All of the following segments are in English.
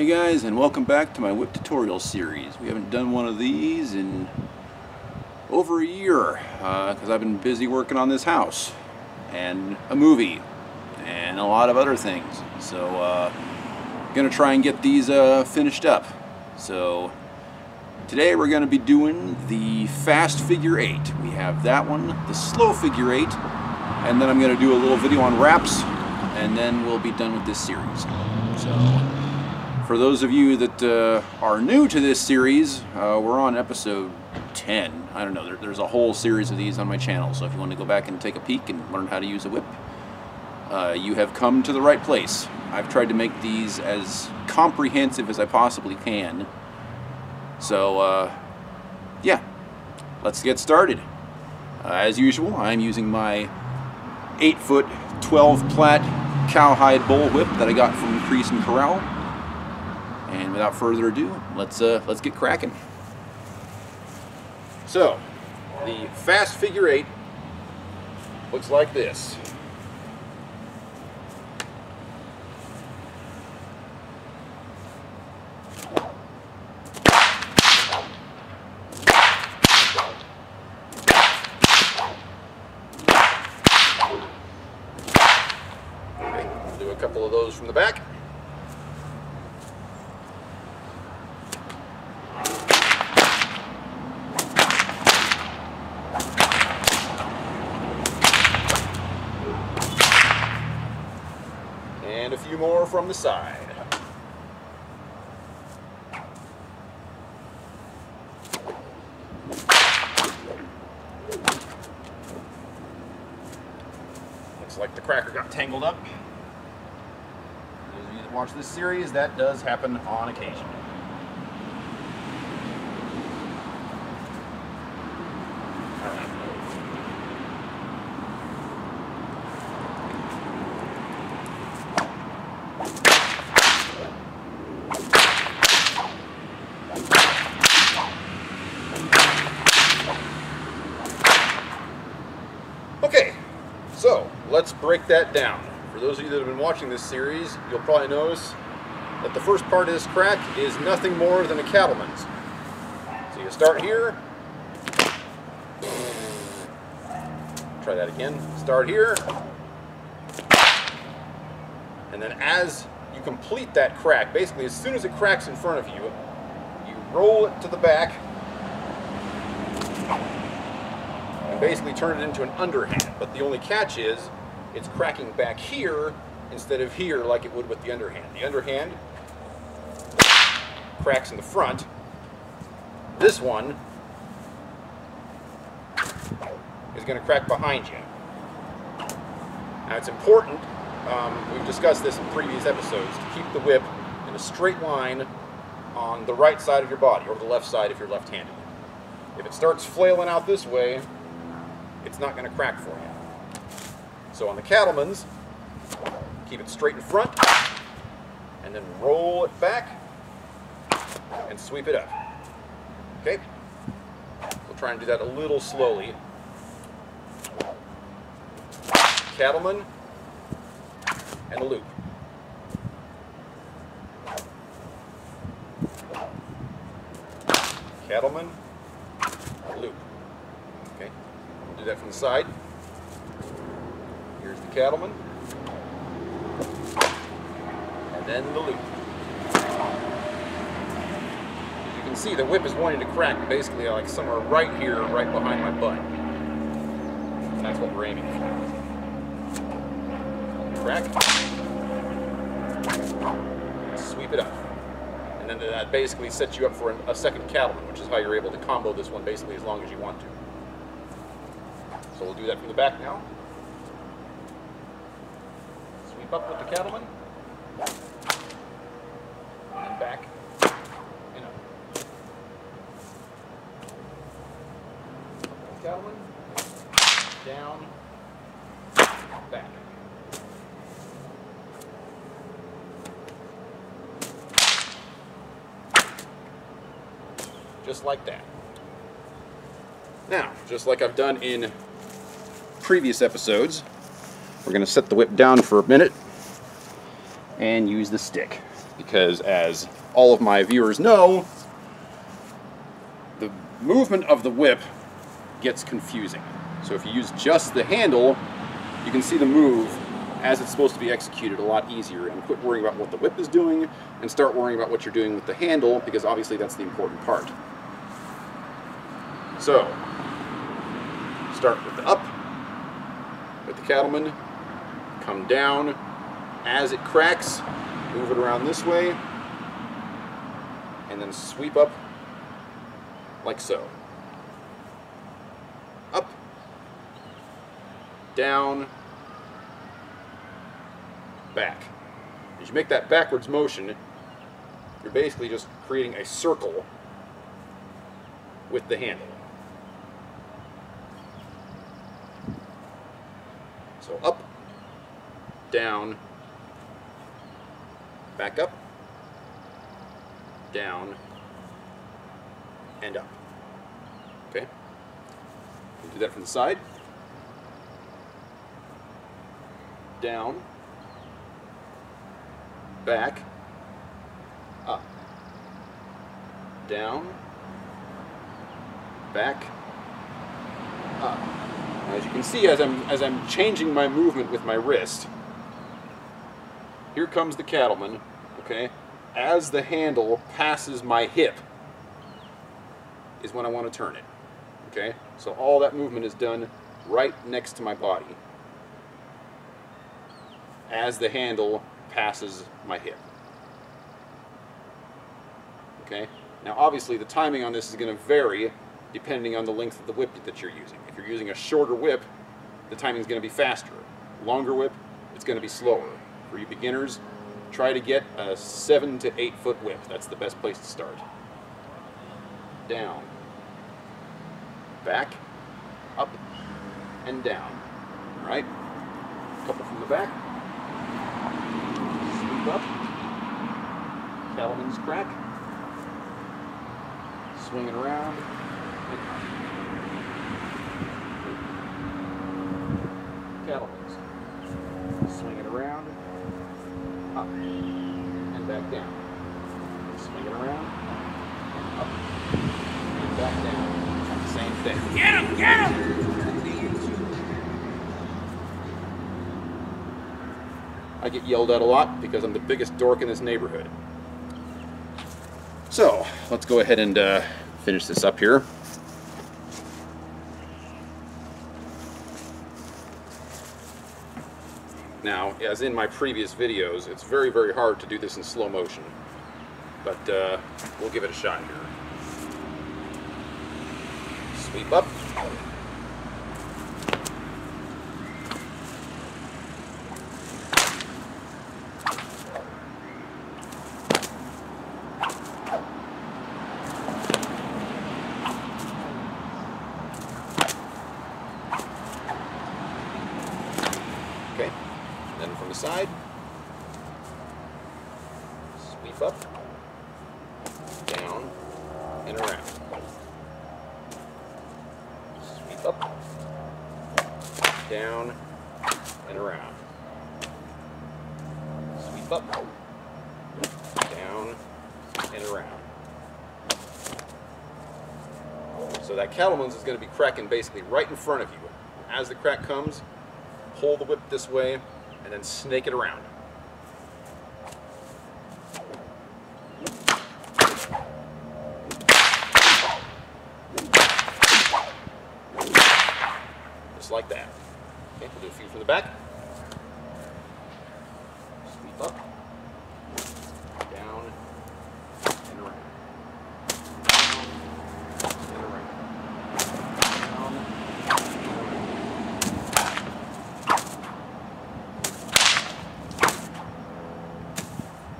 Hey guys and welcome back to my whip tutorial series. We haven't done one of these in over a year because uh, I've been busy working on this house and a movie and a lot of other things. So uh, I'm going to try and get these uh, finished up. So today we're going to be doing the fast figure eight. We have that one, the slow figure eight, and then I'm going to do a little video on wraps and then we'll be done with this series. So for those of you that uh, are new to this series, uh, we're on episode 10. I don't know, there, there's a whole series of these on my channel, so if you want to go back and take a peek and learn how to use a whip, uh, you have come to the right place. I've tried to make these as comprehensive as I possibly can. So, uh, yeah, let's get started. Uh, as usual, I'm using my 8 foot 12 plait cowhide bull whip that I got from Crease and Corral. And without further ado, let's uh, let's get cracking. So, the fast figure eight looks like this. Okay, do a couple of those from the back. and a few more from the side. Looks like the cracker got tangled up. Those of you that watch this series, that does happen on occasion. Okay, so let's break that down. For those of you that have been watching this series, you'll probably notice that the first part of this crack is nothing more than a cattleman's. So you start here, try that again, start here, and then as you complete that crack, basically as soon as it cracks in front of you, you roll it to the back and basically turn it into an underhand. But the only catch is it's cracking back here instead of here like it would with the underhand. The underhand cracks in the front. This one is going to crack behind you. Now it's important, um, we've discussed this in previous episodes, to keep the whip in a straight line on the right side of your body, or the left side if you're left-handed. If it starts flailing out this way, it's not going to crack for you. So on the Cattleman's, keep it straight in front, and then roll it back, and sweep it up. Okay? We'll try and do that a little slowly. Cattleman, and a loop. Cattleman, loop Okay. do that from the side. Here's the cattleman. And then the loop. As you can see, the whip is wanting to crack basically like somewhere right here, right behind my butt. And that's what we're aiming for. Crack. Sweep it up. And then that basically sets you up for a second cattleman, which is how you're able to combo this one basically as long as you want to. So we'll do that from the back now. Sweep up with the cattleman. And back and up. Cattleman. Down. Back. Just like that. Now, just like I've done in previous episodes, we're going to set the whip down for a minute and use the stick. because as all of my viewers know, the movement of the whip gets confusing. So if you use just the handle, you can see the move as it's supposed to be executed a lot easier and quit worrying about what the whip is doing and start worrying about what you're doing with the handle because obviously that's the important part. So, start with the up, with the cattleman, come down, as it cracks, move it around this way, and then sweep up like so. Up, down, back. As you make that backwards motion, you're basically just creating a circle with the handle. So up, down, back up, down, and up. Okay? do that from the side. Down, back, up, down, back, up. as you can see, as I'm, as I'm changing my movement with my wrist, here comes the cattleman, okay? As the handle passes my hip is when I want to turn it, okay? So all that movement is done right next to my body as the handle passes my hip. Okay? Now obviously the timing on this is going to vary depending on the length of the whip that you're using. If you're using a shorter whip, the timing is going to be faster. Longer whip, it's going to be slower. For you beginners, try to get a 7 to 8 foot whip. That's the best place to start. Down. Back. Up. And down. Alright? A couple from the back up. Cattleman's crack. Swing it around. Cattleman's. Swing it around. Up. And back down. Swing it around. Up. And back down. Same thing. Get him! Get him! I get yelled at a lot because I'm the biggest dork in this neighborhood. So, let's go ahead and uh, finish this up here. Now, as in my previous videos, it's very, very hard to do this in slow motion. But uh, we'll give it a shot here. Sweep up. side. Sweep up, down, and around. Sweep up, down, and around. Sweep up, down, and around. So that cattleman's is going to be cracking basically right in front of you. As the crack comes, pull the whip this way, and then snake it around. That. Okay, we'll do a few from the back. Sweep up.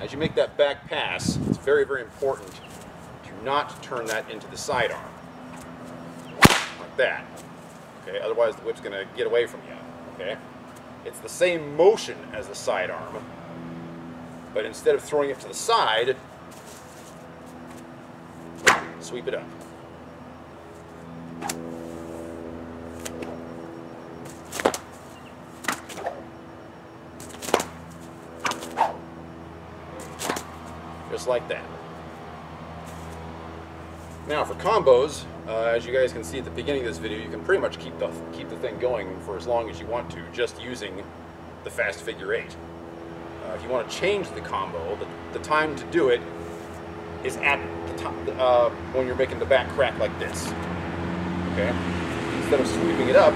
As you make that back pass, it's very, very important to not turn that into the sidearm. Like that. Okay, otherwise the whip's gonna get away from you. Okay? It's the same motion as the sidearm, but instead of throwing it to the side, sweep it up. just like that. Now for combos, uh, as you guys can see at the beginning of this video, you can pretty much keep the keep the thing going for as long as you want to, just using the fast figure eight. Uh, if you want to change the combo, the, the time to do it is at the top uh, when you're making the back crack like this. Okay. Instead of sweeping it up,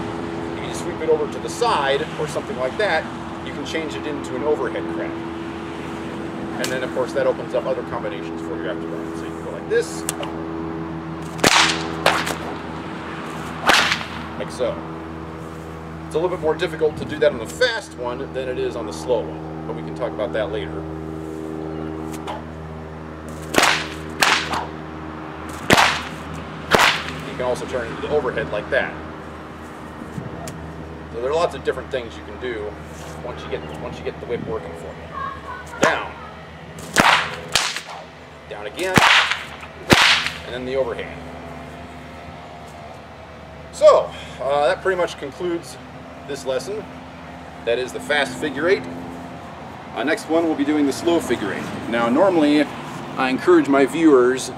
you just sweep it over to the side or something like that. You can change it into an overhead crack. And then, of course, that opens up other combinations for you after that. So you can go like this, like so. It's a little bit more difficult to do that on the fast one than it is on the slow one, but we can talk about that later. You can also turn it into the overhead like that. So there are lots of different things you can do once you get once you get the whip working for you. Down. Down again. And then the overhand. So, uh, that pretty much concludes this lesson. That is the fast figure eight. Uh, next one, we'll be doing the slow figure eight. Now, normally, I encourage my viewers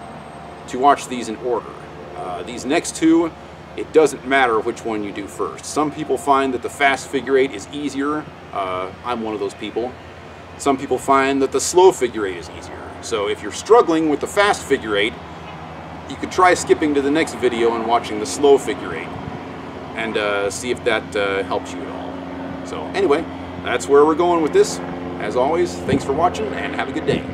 to watch these in order. Uh, these next two, it doesn't matter which one you do first. Some people find that the fast figure eight is easier. Uh, I'm one of those people. Some people find that the slow figure eight is easier. So if you're struggling with the fast figure eight, you could try skipping to the next video and watching the slow figure eight and uh, see if that uh, helps you at all. So anyway, that's where we're going with this. As always, thanks for watching and have a good day.